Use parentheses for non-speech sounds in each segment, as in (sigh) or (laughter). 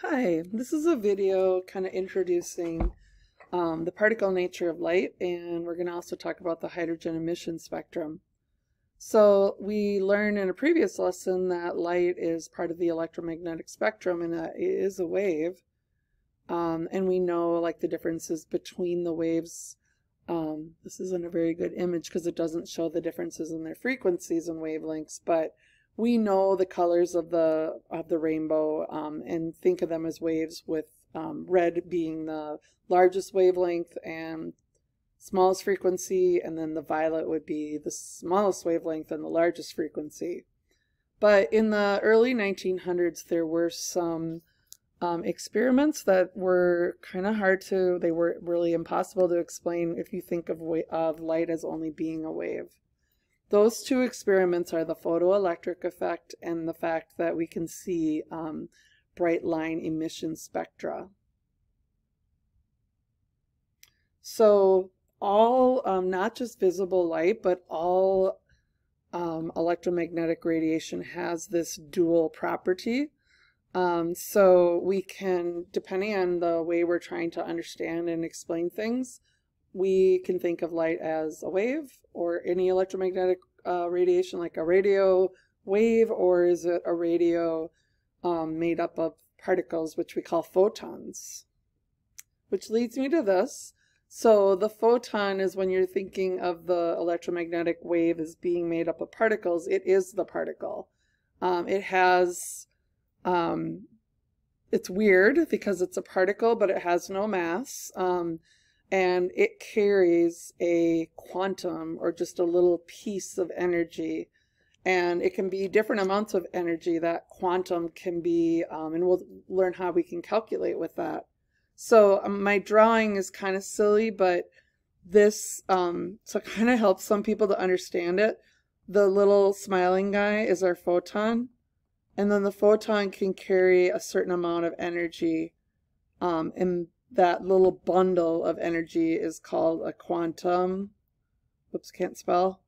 Hi, this is a video kind of introducing um, the particle nature of light and we're going to also talk about the hydrogen emission spectrum. So we learned in a previous lesson that light is part of the electromagnetic spectrum and that it is a wave. Um, and we know like the differences between the waves. Um, this isn't a very good image because it doesn't show the differences in their frequencies and wavelengths, but we know the colors of the of the rainbow um, and think of them as waves with um, red being the largest wavelength and smallest frequency and then the violet would be the smallest wavelength and the largest frequency. But in the early 1900s there were some um, experiments that were kind of hard to they were really impossible to explain if you think of, of light as only being a wave those two experiments are the photoelectric effect and the fact that we can see um, bright line emission spectra. So all, um, not just visible light, but all um, electromagnetic radiation has this dual property. Um, so we can, depending on the way we're trying to understand and explain things, we can think of light as a wave or any electromagnetic uh, radiation like a radio wave or is it a radio um, made up of particles which we call photons? Which leads me to this. So the photon is when you're thinking of the electromagnetic wave as being made up of particles it is the particle. Um, it has um, it's weird because it's a particle but it has no mass. Um, and it carries a quantum or just a little piece of energy. And it can be different amounts of energy that quantum can be um, and we'll learn how we can calculate with that. So um, my drawing is kind of silly but this um, so (laughs) kind of helps some people to understand it. The little smiling guy is our photon and then the photon can carry a certain amount of energy um, and that little bundle of energy is called a quantum. Whoops, can't spell.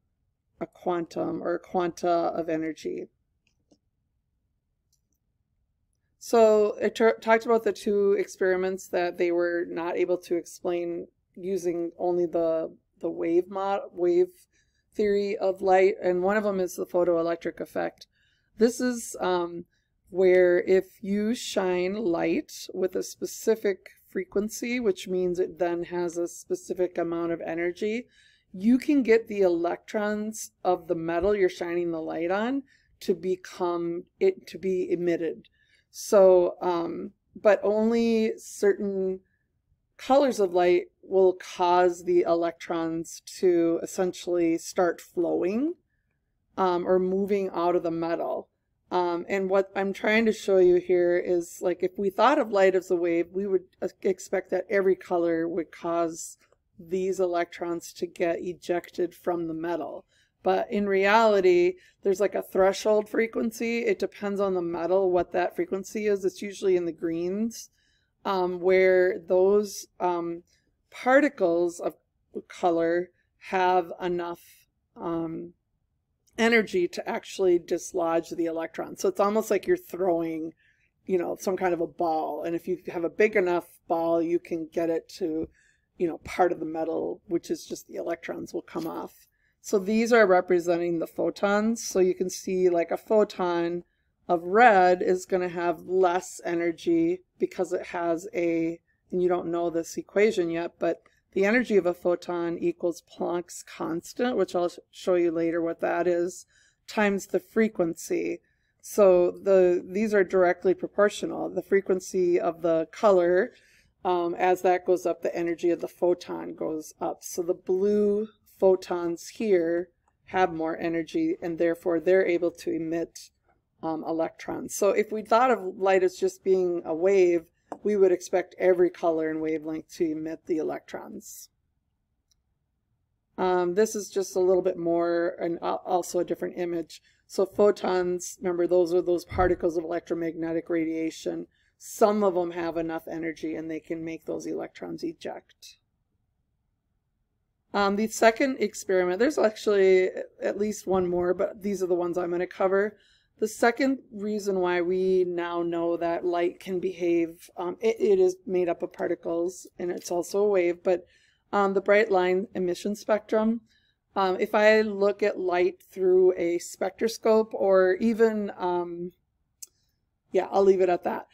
A quantum or a quanta of energy. So it talked about the two experiments that they were not able to explain using only the the wave mod wave theory of light, and one of them is the photoelectric effect. This is um, where if you shine light with a specific frequency, which means it then has a specific amount of energy, you can get the electrons of the metal you're shining the light on to become it to be emitted. So, um, but only certain colors of light will cause the electrons to essentially start flowing um, or moving out of the metal. Um, and what I'm trying to show you here is like if we thought of light as a wave, we would expect that every color would cause these electrons to get ejected from the metal. But in reality, there's like a threshold frequency. It depends on the metal what that frequency is. It's usually in the greens, um, where those um, particles of color have enough um, energy to actually dislodge the electron. So it's almost like you're throwing, you know, some kind of a ball. And if you have a big enough ball, you can get it to, you know, part of the metal, which is just the electrons will come off. So these are representing the photons. So you can see like a photon of red is going to have less energy because it has a, and you don't know this equation yet, but the energy of a photon equals Planck's constant, which I'll show you later what that is, times the frequency. So the these are directly proportional. The frequency of the color, um, as that goes up, the energy of the photon goes up. So the blue photons here have more energy and therefore they're able to emit um, electrons. So if we thought of light as just being a wave, we would expect every color and wavelength to emit the electrons. Um, this is just a little bit more and also a different image. So photons, remember those are those particles of electromagnetic radiation. Some of them have enough energy and they can make those electrons eject. Um, the second experiment, there's actually at least one more, but these are the ones I'm going to cover. The second reason why we now know that light can behave, um, it, it is made up of particles and it's also a wave, but um, the bright line emission spectrum, um, if I look at light through a spectroscope or even, um, yeah, I'll leave it at that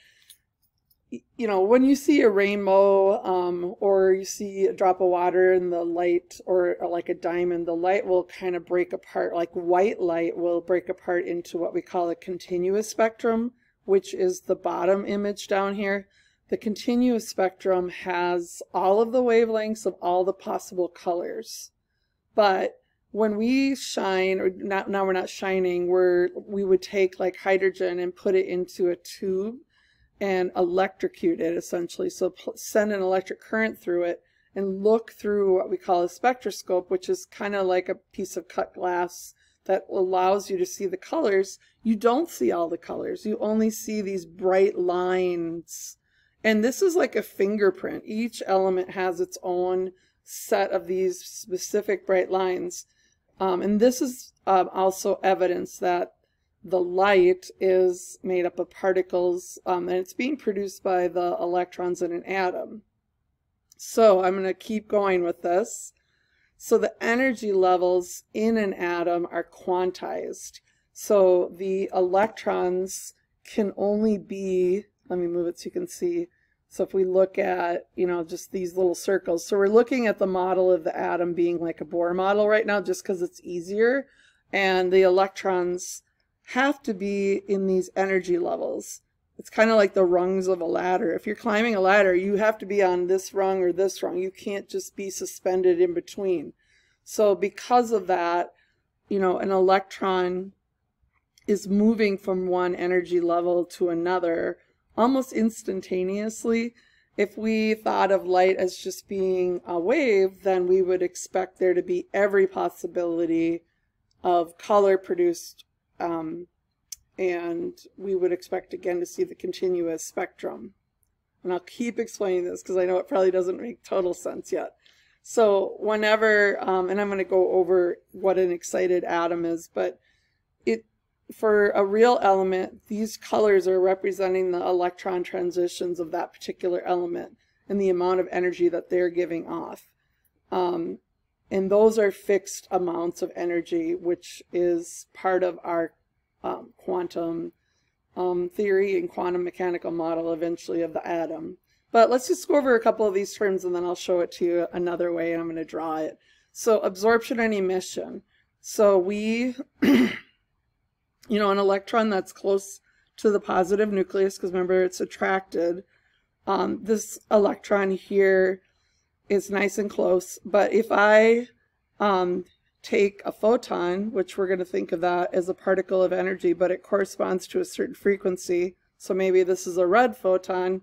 you know, when you see a rainbow um, or you see a drop of water in the light or, or, like a diamond, the light will kind of break apart, like white light will break apart into what we call a continuous spectrum, which is the bottom image down here. The continuous spectrum has all of the wavelengths of all the possible colors. But when we shine, or not, now we're not shining, we're, we would take like hydrogen and put it into a tube and electrocute it essentially. So send an electric current through it and look through what we call a spectroscope, which is kind of like a piece of cut glass that allows you to see the colors. You don't see all the colors. You only see these bright lines. And this is like a fingerprint. Each element has its own set of these specific bright lines. Um, and this is um, also evidence that the light is made up of particles um, and it's being produced by the electrons in an atom. So I'm going to keep going with this. So the energy levels in an atom are quantized. So the electrons can only be, let me move it so you can see. So if we look at, you know, just these little circles. So we're looking at the model of the atom being like a Bohr model right now just because it's easier. And the electrons have to be in these energy levels. It's kind of like the rungs of a ladder. If you're climbing a ladder, you have to be on this rung or this rung. You can't just be suspended in between. So because of that, you know, an electron is moving from one energy level to another almost instantaneously. If we thought of light as just being a wave, then we would expect there to be every possibility of color produced um, and we would expect again to see the continuous spectrum. And I'll keep explaining this because I know it probably doesn't make total sense yet. So whenever, um, and I'm going to go over what an excited atom is, but it for a real element, these colors are representing the electron transitions of that particular element and the amount of energy that they're giving off. Um, and those are fixed amounts of energy, which is part of our um, quantum um, theory and quantum mechanical model eventually of the atom. But let's just go over a couple of these terms and then I'll show it to you another way and I'm going to draw it. So absorption and emission. So we, (clears throat) you know, an electron that's close to the positive nucleus, because remember it's attracted, um, this electron here is nice and close. But if I um, take a photon, which we're going to think of that as a particle of energy, but it corresponds to a certain frequency. So maybe this is a red photon.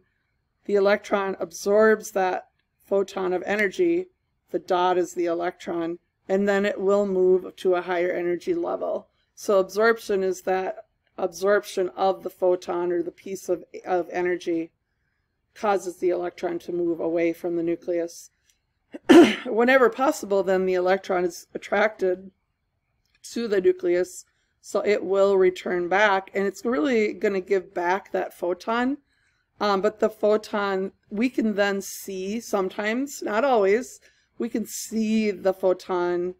The electron absorbs that photon of energy. The dot is the electron. And then it will move to a higher energy level. So absorption is that absorption of the photon or the piece of, of energy causes the electron to move away from the nucleus. (clears throat) Whenever possible, then the electron is attracted to the nucleus, so it will return back, and it's really going to give back that photon. Um, but the photon, we can then see sometimes, not always, we can see the photon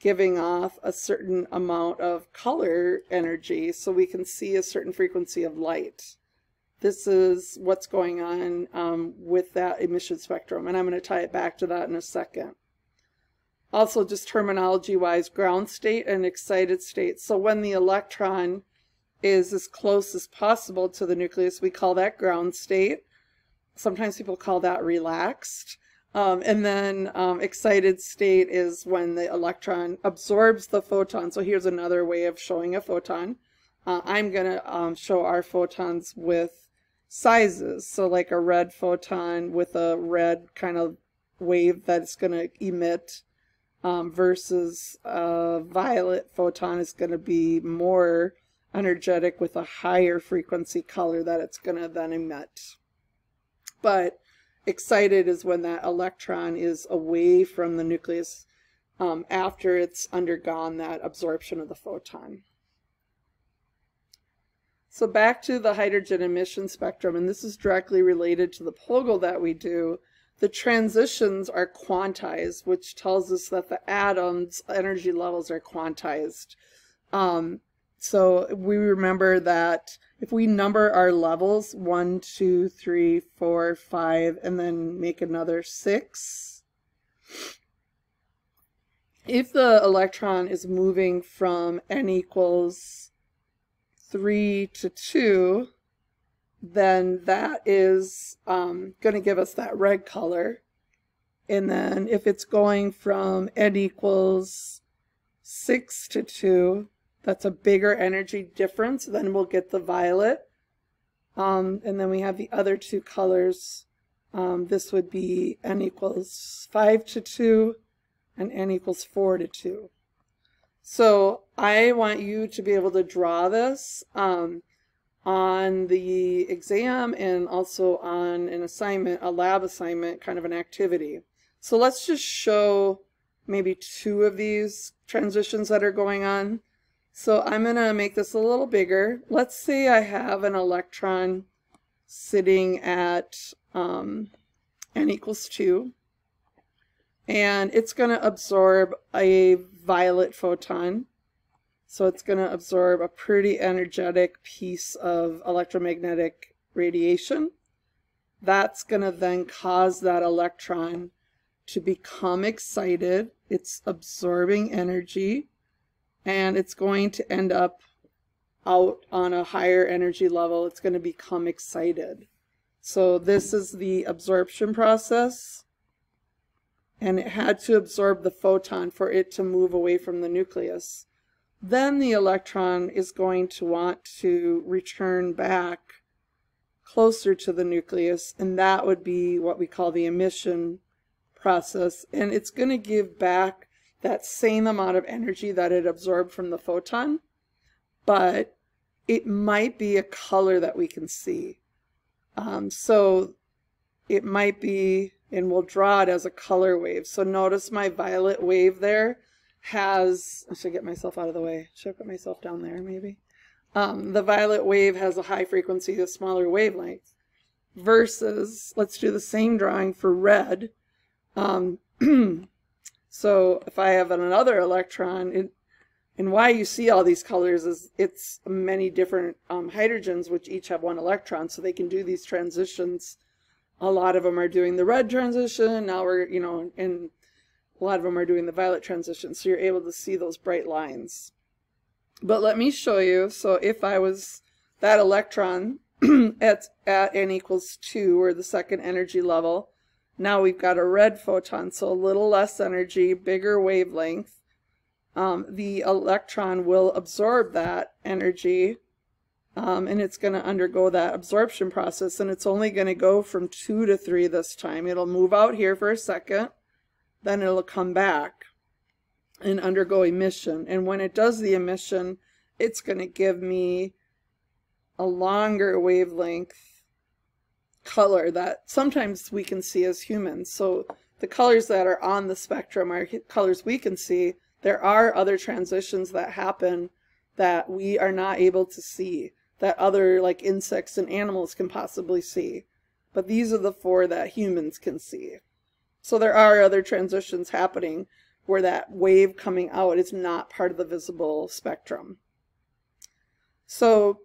giving off a certain amount of color energy, so we can see a certain frequency of light this is what's going on um, with that emission spectrum. And I'm going to tie it back to that in a second. Also, just terminology-wise, ground state and excited state. So when the electron is as close as possible to the nucleus, we call that ground state. Sometimes people call that relaxed. Um, and then um, excited state is when the electron absorbs the photon. So here's another way of showing a photon. Uh, I'm going to um, show our photons with sizes. So like a red photon with a red kind of wave that's going to emit um, versus a violet photon is going to be more energetic with a higher frequency color that it's going to then emit. But excited is when that electron is away from the nucleus um, after it's undergone that absorption of the photon. So back to the hydrogen emission spectrum, and this is directly related to the POGIL that we do. The transitions are quantized, which tells us that the atoms' energy levels are quantized. Um, so we remember that if we number our levels, one, two, three, four, five, and then make another six, if the electron is moving from n equals 3 to 2, then that is um, going to give us that red color. And then if it's going from n equals 6 to 2, that's a bigger energy difference, then we'll get the violet. Um, and then we have the other two colors. Um, this would be n equals 5 to 2 and n equals 4 to 2. So I want you to be able to draw this um, on the exam and also on an assignment, a lab assignment, kind of an activity. So let's just show maybe two of these transitions that are going on. So I'm going to make this a little bigger. Let's say I have an electron sitting at um, n equals 2 and it's going to absorb a violet photon. So it's going to absorb a pretty energetic piece of electromagnetic radiation. That's going to then cause that electron to become excited. It's absorbing energy and it's going to end up out on a higher energy level. It's going to become excited. So this is the absorption process and it had to absorb the photon for it to move away from the nucleus. Then the electron is going to want to return back closer to the nucleus, and that would be what we call the emission process. And it's going to give back that same amount of energy that it absorbed from the photon, but it might be a color that we can see. Um, so it might be and we'll draw it as a color wave. So notice my violet wave there has, I should get myself out of the way. Should I put myself down there maybe? Um, the violet wave has a high frequency, a smaller wavelength versus, let's do the same drawing for red. Um, (clears throat) so if I have another electron, it, and why you see all these colors is it's many different um, hydrogens which each have one electron so they can do these transitions a lot of them are doing the red transition. Now we're, you know, and a lot of them are doing the violet transition. So you're able to see those bright lines. But let me show you. So if I was that electron (clears throat) at, at n equals 2, or the second energy level, now we've got a red photon, so a little less energy, bigger wavelength. Um, the electron will absorb that energy um, and it's going to undergo that absorption process and it's only going to go from two to three this time. It'll move out here for a second, then it'll come back and undergo emission. And when it does the emission, it's going to give me a longer wavelength color that sometimes we can see as humans. So the colors that are on the spectrum are colors we can see. There are other transitions that happen that we are not able to see that other like insects and animals can possibly see. But these are the four that humans can see. So there are other transitions happening where that wave coming out is not part of the visible spectrum. So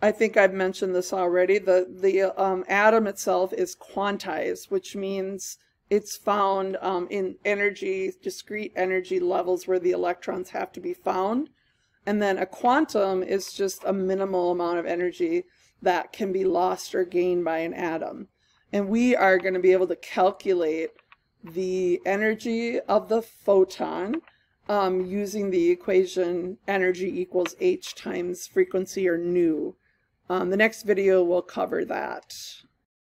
I think I've mentioned this already. The, the um, atom itself is quantized, which means it's found um, in energy, discrete energy levels where the electrons have to be found. And then a quantum is just a minimal amount of energy that can be lost or gained by an atom. And we are going to be able to calculate the energy of the photon um, using the equation energy equals h times frequency or nu. Um, the next video will cover that.